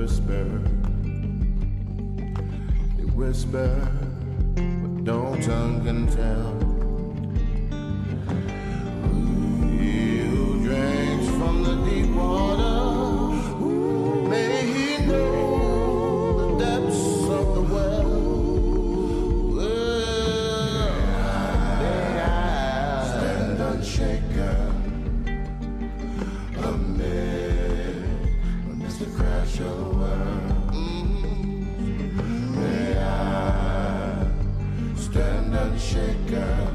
whisper. They whisper what no tongue can tell. Mr. Crash of the world. May I stand unshaken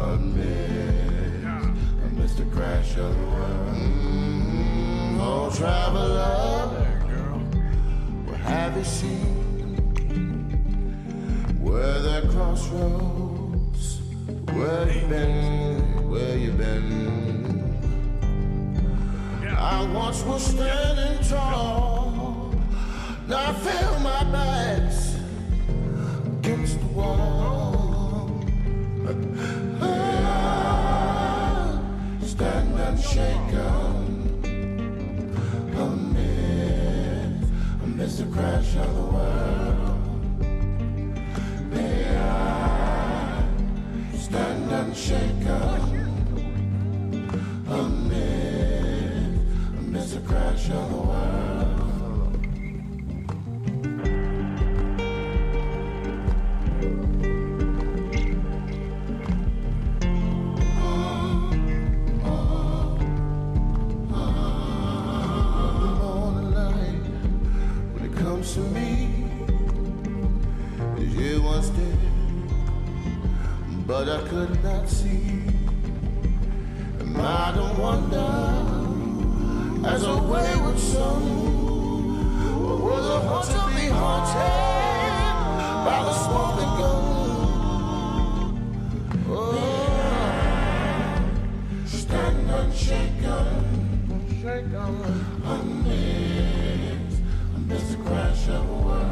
amid Mr. Crash of the world. Mm. Oh, traveler, what have you seen? Where the crossroads, where you been, where you been? I once was standing tall. Now I feel my back's against the wall. Stand unshaken amid amidst the crash of the world. But I could not see. And I don't wonder, as a wayward son, or was a to be haunted by the smoking gun? Oh, stand unshaken, shaken amidst, amidst the crash of the world.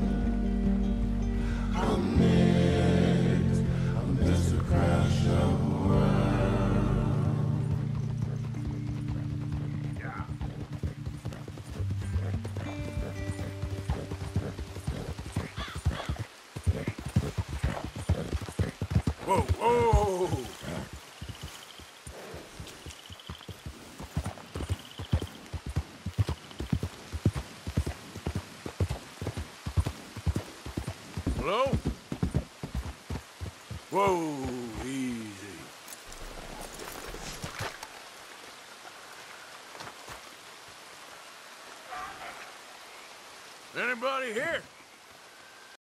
Hello? Whoa, easy. Anybody here?